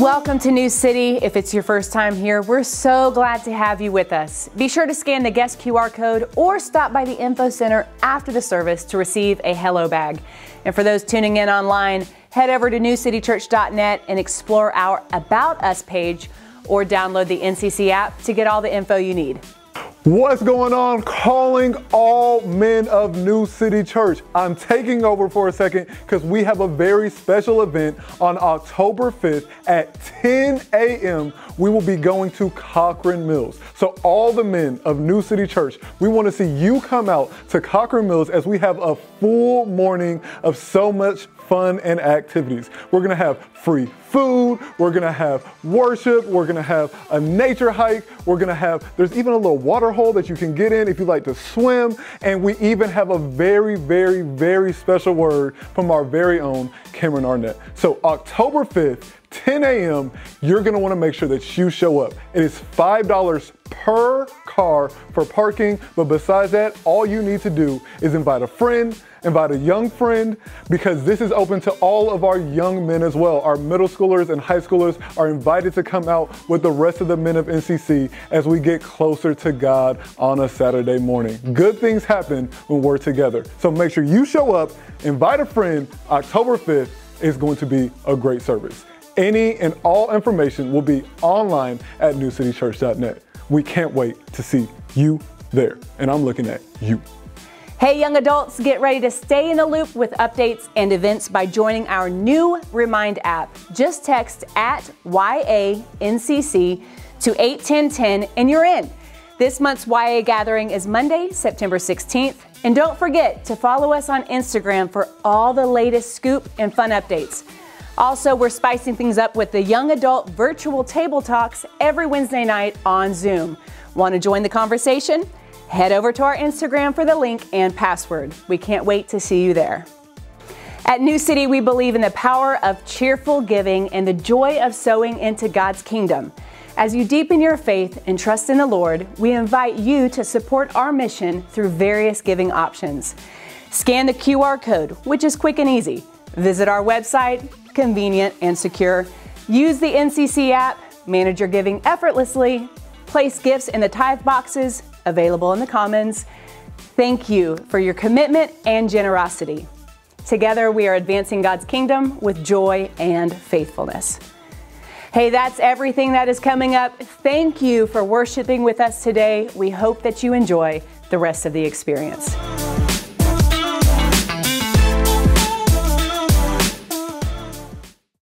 Welcome to New City. If it's your first time here, we're so glad to have you with us. Be sure to scan the guest QR code or stop by the Info Center after the service to receive a Hello Bag. And for those tuning in online, head over to newcitychurch.net and explore our About Us page or download the NCC app to get all the info you need. What's going on? Calling all men of New City Church. I'm taking over for a second because we have a very special event on October 5th at 10 a.m. We will be going to Cochran Mills. So, all the men of New City Church, we want to see you come out to Cochran Mills as we have a full morning of so much fun and activities. We're gonna have free food, we're gonna have worship, we're gonna have a nature hike, we're gonna have, there's even a little water hole that you can get in if you like to swim, and we even have a very, very, very special word from our very own Cameron Arnett. So October 5th, 10 a.m., you're gonna wanna make sure that you show up. It is $5 per car for parking, but besides that, all you need to do is invite a friend, invite a young friend because this is open to all of our young men as well. Our middle schoolers and high schoolers are invited to come out with the rest of the men of NCC as we get closer to God on a Saturday morning. Good things happen when we're together. So make sure you show up, invite a friend. October 5th is going to be a great service. Any and all information will be online at newcitychurch.net. We can't wait to see you there. And I'm looking at you. Hey, young adults, get ready to stay in the loop with updates and events by joining our new Remind app. Just text at YANCC to 81010 and you're in. This month's YA gathering is Monday, September 16th. And don't forget to follow us on Instagram for all the latest scoop and fun updates. Also, we're spicing things up with the Young Adult Virtual Table Talks every Wednesday night on Zoom. Want to join the conversation? Head over to our Instagram for the link and password. We can't wait to see you there. At New City, we believe in the power of cheerful giving and the joy of sowing into God's kingdom. As you deepen your faith and trust in the Lord, we invite you to support our mission through various giving options. Scan the QR code, which is quick and easy. Visit our website, convenient and secure. Use the NCC app, manage your giving effortlessly, place gifts in the tithe boxes, available in the Commons. Thank you for your commitment and generosity. Together, we are advancing God's kingdom with joy and faithfulness. Hey, that's everything that is coming up. Thank you for worshiping with us today. We hope that you enjoy the rest of the experience.